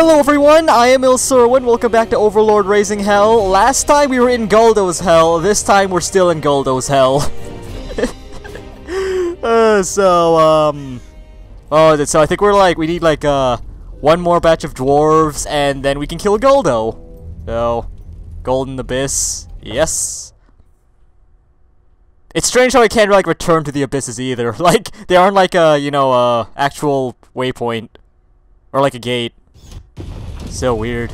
Hello everyone, I am Ilserwin, welcome back to Overlord Raising Hell. Last time we were in Goldo's Hell, this time we're still in Goldo's Hell. uh, so, um... Oh, so I think we're like, we need like, uh, one more batch of dwarves, and then we can kill Goldo. So, Golden Abyss, yes. It's strange how I can't, like, return to the abysses either. Like, they aren't like a, you know, uh, actual waypoint. Or like a gate. So weird.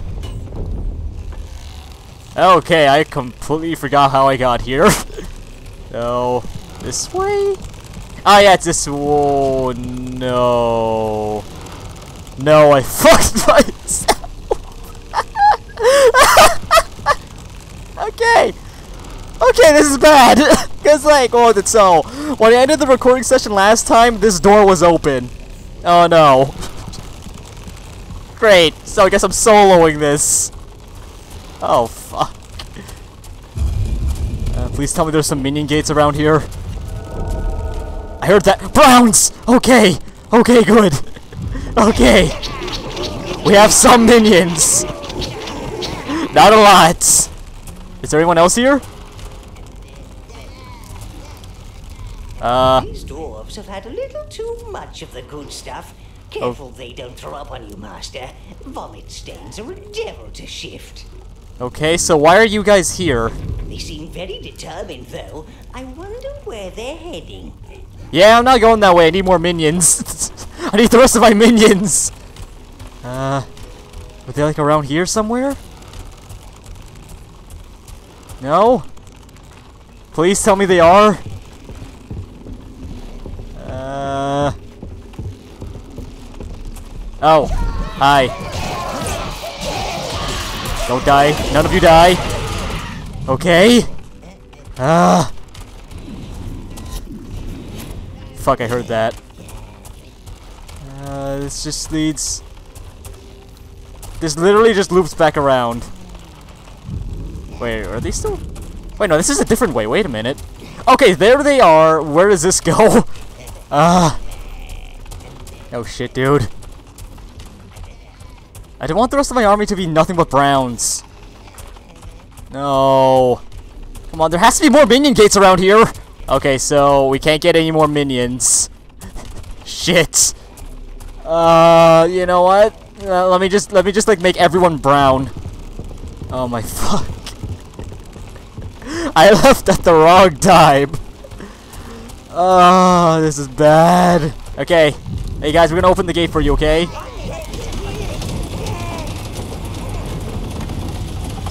Okay, I completely forgot how I got here. so, this way? Oh yeah, it's this Whoa, no. No, I fucked myself. okay. Okay, this is bad. Because, like, oh, that's so, when I ended the recording session last time, this door was open. Oh, no. Great. So I guess I'm soloing this. Oh, fuck. Uh, please tell me there's some minion gates around here. I heard that. Browns! Okay! Okay, good. Okay. We have some minions. Not a lot. Is there anyone else here? Uh. These dwarves have had a little too much of the good stuff. Careful they don't throw up on you, Master. Vomit stains are a devil to shift. Okay, so why are you guys here? They seem very determined, though. I wonder where they're heading. Yeah, I'm not going that way. I need more minions. I need the rest of my minions. Uh, are they like around here somewhere? No? Please tell me they are. Uh. Oh, hi. Don't die. None of you die. Okay. Ah. Fuck, I heard that. Uh, this just leads... This literally just loops back around. Wait, are they still... Wait, no, this is a different way. Wait a minute. Okay, there they are. Where does this go? Ah. uh. Oh shit, dude. I don't want the rest of my army to be nothing but browns. No. Come on, there has to be more minion gates around here. Okay, so we can't get any more minions. Shit. Uh, you know what? Uh, let me just let me just like make everyone brown. Oh my fuck. I left at the wrong time. Oh, this is bad. Okay. Hey guys, we're gonna open the gate for you, okay?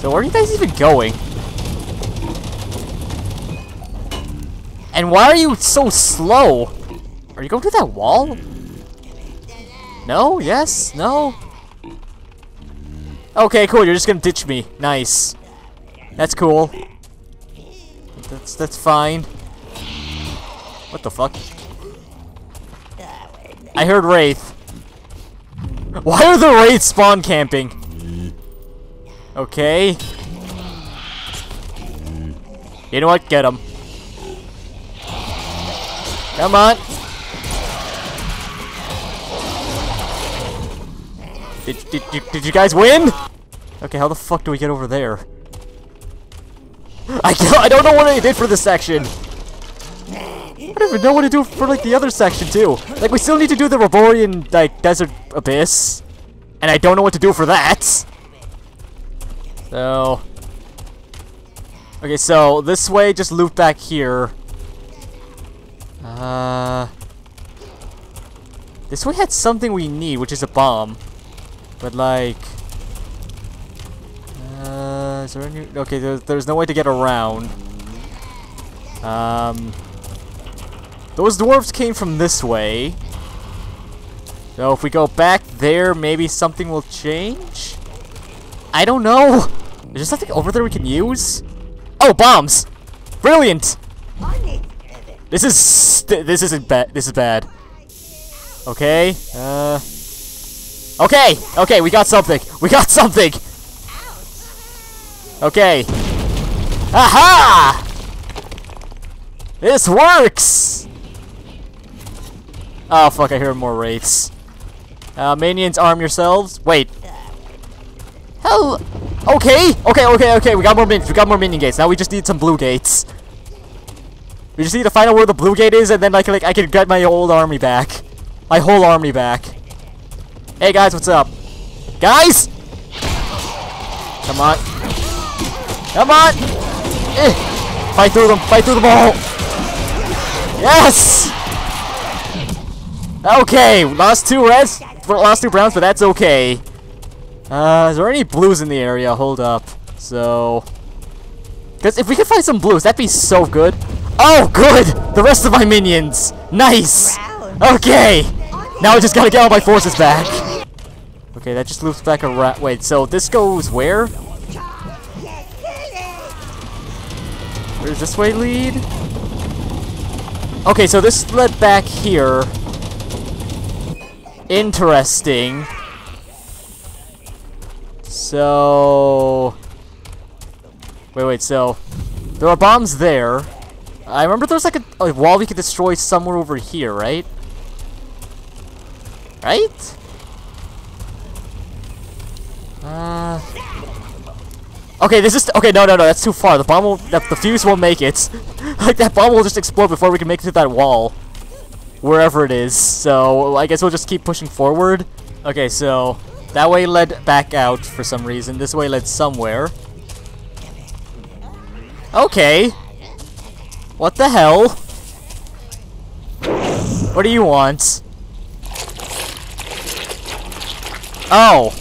So where are you guys even going? And why are you so slow? Are you going to that wall? No? Yes? No? Okay, cool. You're just gonna ditch me. Nice. That's cool. That's that's fine. What the fuck? I heard Wraith. Why are the Wraiths spawn camping? Okay. You know what? Get him. Come on. Did, did, did, did you guys win? Okay, how the fuck do we get over there? I, I don't know what I did for this section. I don't even know what to do for like the other section too. Like we still need to do the Ruborian like desert abyss. And I don't know what to do for that. So... Okay, so this way, just loop back here. Uh... This way had something we need, which is a bomb. But like... Uh, is there any... Okay, there's, there's no way to get around. Um... Those dwarves came from this way. So if we go back there, maybe something will change? I don't know! Is there something over there we can use? Oh, bombs! Brilliant! This is this isn't bad. This is bad. Okay. Uh. Okay. Okay. We got something. We got something. Okay. Aha! This works. Oh fuck! I hear more wraiths. Uh, minions, arm yourselves. Wait. Hell. Okay, okay, okay, okay. We got more minions. We got more minion gates. Now we just need some blue gates. We just need to find out where the blue gate is, and then I can like I can get my old army back, my whole army back. Hey guys, what's up? Guys! Come on. Come on! Eh. Fight through them! Fight through them all! Yes! Okay, lost two reds, lost two browns, but that's okay. Uh, is there any blues in the area? Hold up. So... Because if we could find some blues, that'd be so good. Oh, good! The rest of my minions! Nice! Okay! Now I just gotta get all my forces back. Okay, that just loops back around. Wait, so this goes where? Where does this way lead? Okay, so this led back here. Interesting. So... Wait, wait, so... There are bombs there. I remember there's like a, a wall we could destroy somewhere over here, right? Right? Uh... Okay, this is okay. No, no, no. That's too far. The bomb will, the, the fuse won't make it. like that bomb will just explode before we can make it to that wall, wherever it is. So I guess we'll just keep pushing forward. Okay, so that way led back out for some reason. This way led somewhere. Okay. What the hell? What do you want? Oh.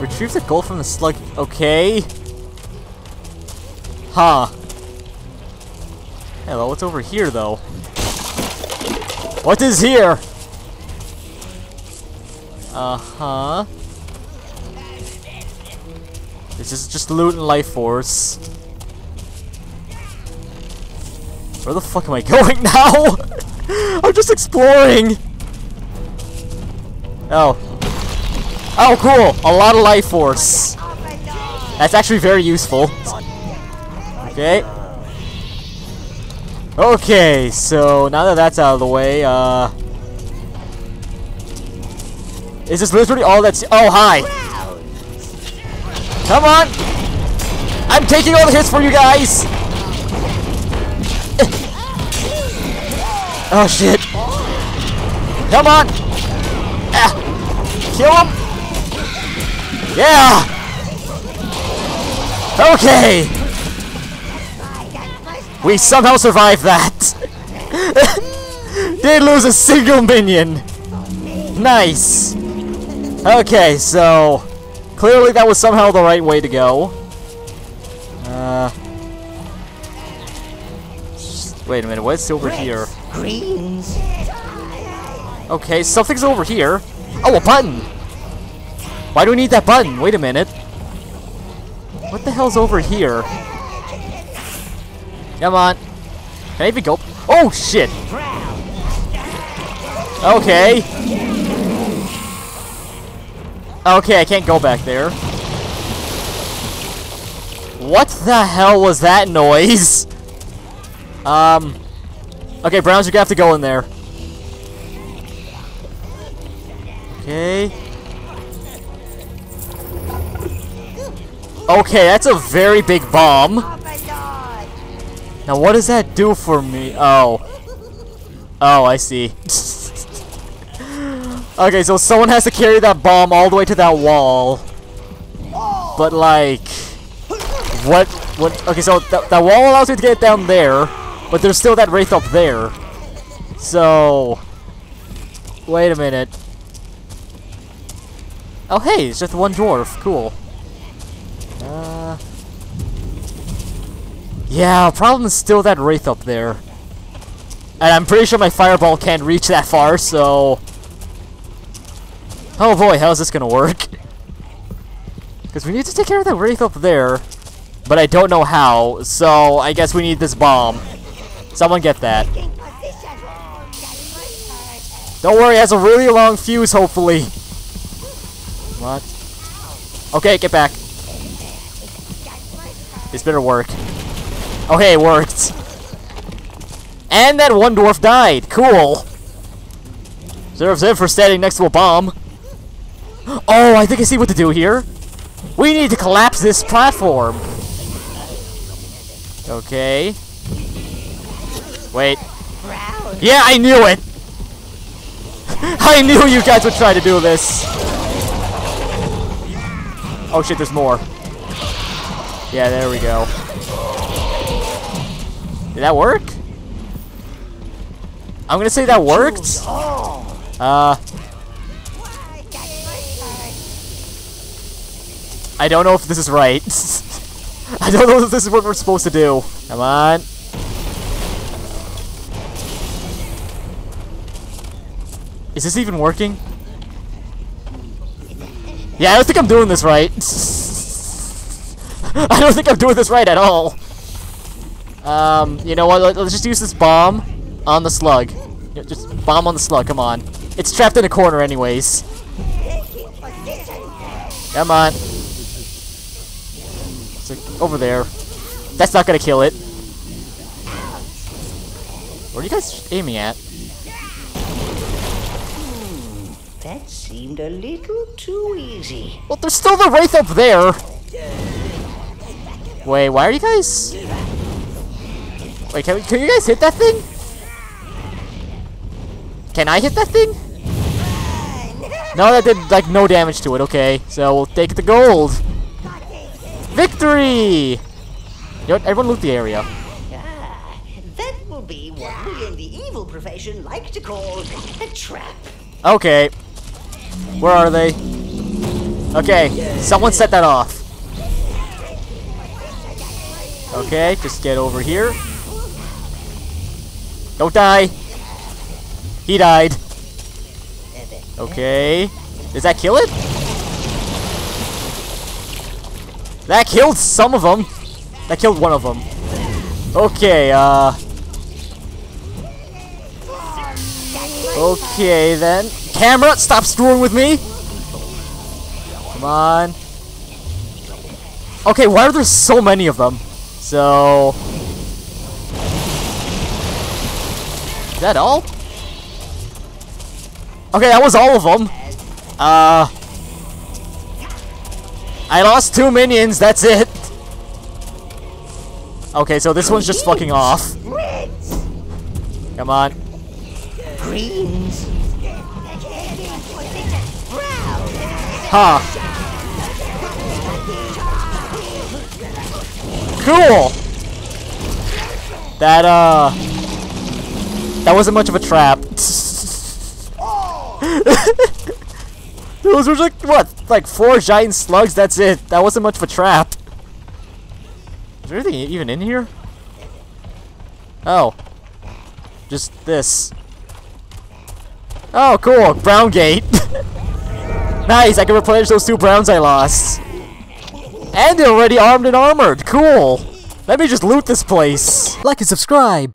Retrieve the gold from the slug. Okay. Huh. Hello, what's over here, though? What is here? Uh-huh. This is just loot and life force. Where the fuck am I going now? I'm just exploring! Oh. Oh, cool! A lot of life force. That's actually very useful. Okay. Okay, so now that that's out of the way, uh... Is this literally all that's- Oh, hi! Come on! I'm taking all the hits for you guys! oh, shit! Come on! Ah. Kill him! Yeah! Okay! We somehow survived that! Didn't lose a single minion! Nice! Okay, so... Clearly that was somehow the right way to go. Uh... Wait a minute, what's over here? Greens. Okay, something's over here. Oh, a button! Why do we need that button? Wait a minute. What the hell's over here? Come on. Can I even go? Oh, shit! Okay. Okay, I can't go back there. What the hell was that noise? Um... Okay, Browns, you're gonna have to go in there. Okay. Okay, that's a very big bomb. Now, what does that do for me? Oh. Oh, I see. okay, so someone has to carry that bomb all the way to that wall. But, like... What? What? Okay, so th that wall allows me to get down there, but there's still that wraith up there. So... Wait a minute. Oh, hey, it's just one dwarf. Cool. Uh... Yeah, problem is still that wraith up there. And I'm pretty sure my fireball can't reach that far, so... Oh boy, how's this gonna work? Because we need to take care of that wraith up there, but I don't know how, so I guess we need this bomb. Someone get that. Don't worry, it has a really long fuse, hopefully. What? Okay, get back. This better work. Okay, it worked. And that one dwarf died. Cool. Serves him for standing next to a bomb. Oh, I think I see what to do here. We need to collapse this platform. Okay. Wait. Yeah, I knew it! I knew you guys would try to do this. Oh shit, there's more. Yeah, there we go. Did that work? I'm gonna say that worked. Uh. I don't know if this is right. I don't know if this is what we're supposed to do. Come on. Is this even working? Yeah, I don't think I'm doing this right. I don't think I'm doing this right at all. Um, you know what? Let, us just use this bomb on the slug. Just bomb on the slug. Come on. It's trapped in a corner, anyways. Come on. It's like over there. That's not gonna kill it. What are you guys aiming at? That seemed a little too easy. Well, there's still the Wraith up there. Wait, why are you guys... Wait, can, we, can you guys hit that thing? Can I hit that thing? No, that did, like, no damage to it. Okay, so we'll take the gold. Victory! You know what? Everyone loot the area. Ah, that will be what we in the evil profession like to call a trap. Okay. Where are they? Okay, someone set that off. Okay, just get over here. Don't die. He died. Okay. Does that kill it? That killed some of them. That killed one of them. Okay, uh... Okay, then. Camera, stop screwing with me! Come on. Okay, why are there so many of them? So... Is that all? Okay, that was all of them. Uh... I lost two minions, that's it. Okay, so this one's just fucking off. Come on. greens. Huh. Cool! That, uh... That wasn't much of a trap. Those were like, what? Like four giant slugs, that's it. That wasn't much of a trap. Is there anything even in here? Oh. Just this. Oh, cool. Brown gate. nice, I can replenish those two browns I lost. And they're already armed and armored. Cool. Let me just loot this place. Like and subscribe.